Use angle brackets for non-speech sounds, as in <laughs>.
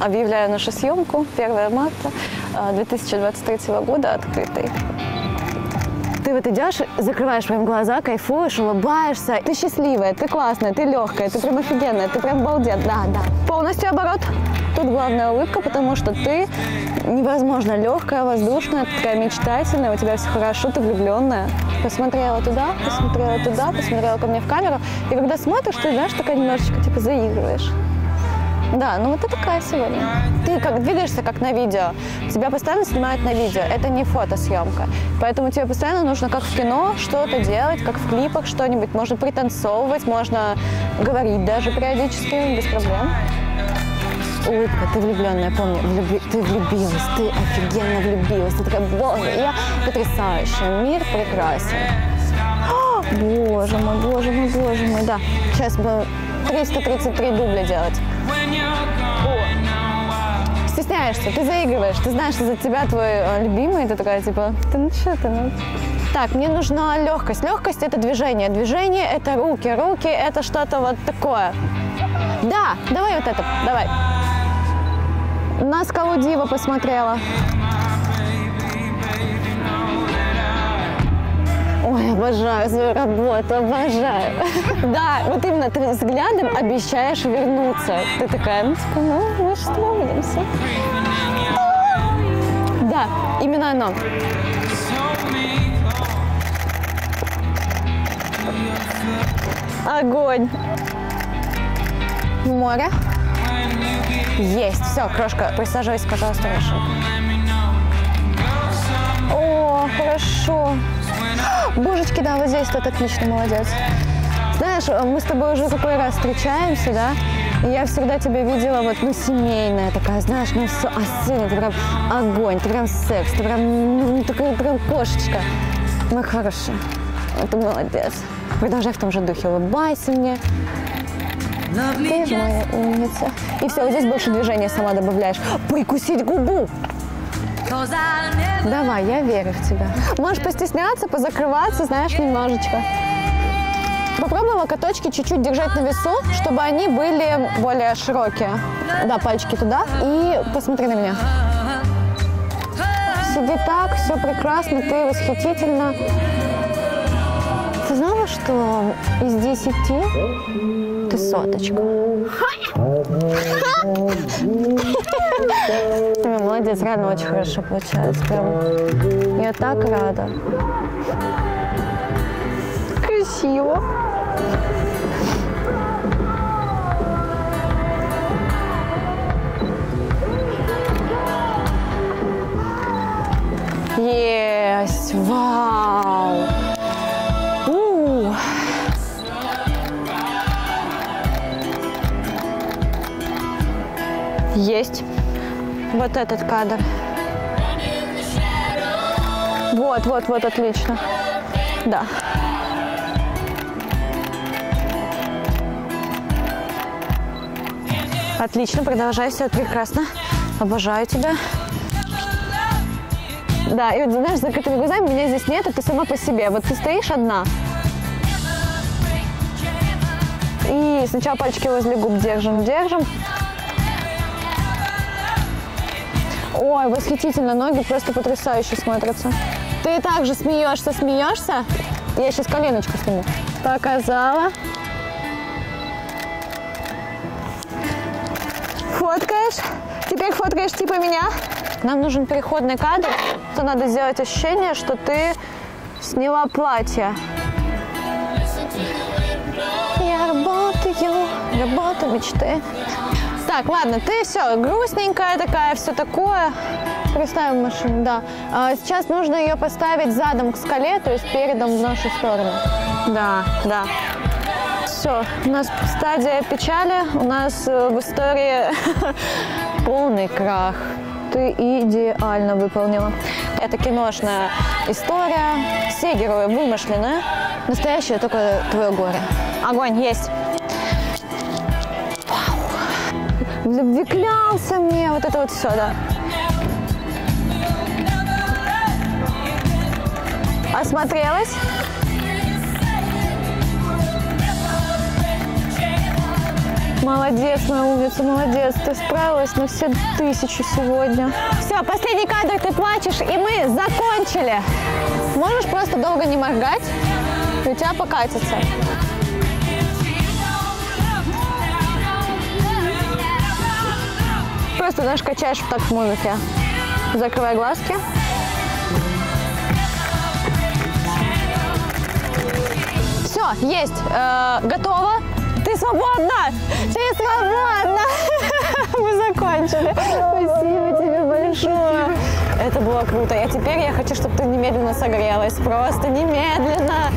объявляю нашу съемку 1 марта э, 2023 года открытой. Ты вот идешь, закрываешь прям глаза, кайфуешь, улыбаешься. Ты счастливая, ты классная, ты легкая, ты прям офигенная, ты прям балдет. Да, да. Полностью оборот. Тут главная улыбка, потому что ты невозможно легкая, воздушная, такая мечтательная, у тебя все хорошо, ты влюбленная. Посмотрела туда, посмотрела туда, посмотрела ко мне в камеру. И когда смотришь, ты, знаешь, такая немножечко типа заигрываешь. Да, ну вот ты такая сегодня. Ты как двигаешься, как на видео. Тебя постоянно снимают на видео. Это не фотосъемка. Поэтому тебе постоянно нужно, как в кино, что-то делать, как в клипах что-нибудь. Можно пританцовывать, можно говорить даже периодически, без проблем. Улыбка, ты влюбленная, помню, влюби- ты влюбилась, ты офигенно влюбилась, ты такая, боже, я потрясающая, мир прекрасен. О, боже мой, боже мой, боже мой, да. Сейчас будем 333 дубля делать. Стесняешься, ты заигрываешь, ты знаешь, что за тебя твой э, любимый, ты такая, типа, ты ну что ты, ну... Так, мне нужна легкость. Легкость – это движение. Движение – это руки. Руки – это что-то вот такое. Да, давай вот это, давай. На скалу Дива посмотрела. Ой, обожаю свою работу, обожаю. <laughs> Да, вот именно ты взглядом обещаешь вернуться. Ты такая, ну, типа, ну, мы что увидимся. Да, именно оно. Огонь. Море. Есть. Все, крошка, присаживайся, пожалуйста, в машину. О, хорошо. Божечки, да, вот здесь тот отлично, молодец. Знаешь, мы с тобой уже какой раз встречаемся, да? И я всегда тебя видела вот, ну, семейная такая, знаешь, ну, все, а сына, ты прям огонь, ты прям секс, ты прям, ну, такая прям кошечка. Мы хорошие. Ты молодец. Продолжай в том же духе, улыбайся мне. Ты моя умница. И все, вот здесь больше движения сама добавляешь. Прикусить губу. Давай, я верю в тебя. Можешь постесняться, позакрываться, знаешь, немножечко. Попробуй локоточки чуть-чуть держать на весу, чтобы они были более широкие. Да, пальчики туда. И посмотри на меня. Сиди так, все прекрасно, ты восхитительно. Знала, что из десяти ты соточка? Ты молодец, реально очень хорошо получается. Прям. Я так рада. Красиво. Есть! Вау! Есть. Вот этот кадр. Вот, вот, вот, отлично. Да. Отлично, продолжай, все прекрасно. Обожаю тебя. Да, и вот, знаешь, закрытыми глазами меня здесь нет, а ты сама по себе. Вот ты стоишь одна. И сначала пальчики возле губ держим, держим. Ой, восхитительно, ноги просто потрясающе смотрятся. Ты также смеешься, смеешься. Я сейчас коленочку сниму. Показала. Фоткаешь. Теперь фоткаешь типа меня. Нам нужен переходный кадр. То надо сделать ощущение, что ты сняла платье. Я работаю, работа мечты. Так, ладно, ты все, грустненькая такая, все такое. Представим машину, да. А, сейчас нужно ее поставить задом к скале, то есть передом в нашу сторону. Да, да. Все, у нас стадия печали, у нас э, в истории <laughs> полный крах. Ты идеально выполнила. Это киношная история, все герои вымышленные, настоящее только твое горе. Огонь есть. В любви клялся мне, вот это вот все, да. Осмотрелась. Молодец, моя умница, молодец. Ты справилась на все тысячу сегодня. Все, последний кадр, ты плачешь, и мы закончили. Можешь просто долго не моргать, и у тебя покатится. Просто даже качаешь в такт музыки. Закрывай глазки. Все, есть. Э, готово. Ты свободна! Ты свободна! <laughs> Мы закончили. Спасибо тебе большое. Это было круто. А теперь я хочу, чтобы ты немедленно согрелась. Просто немедленно.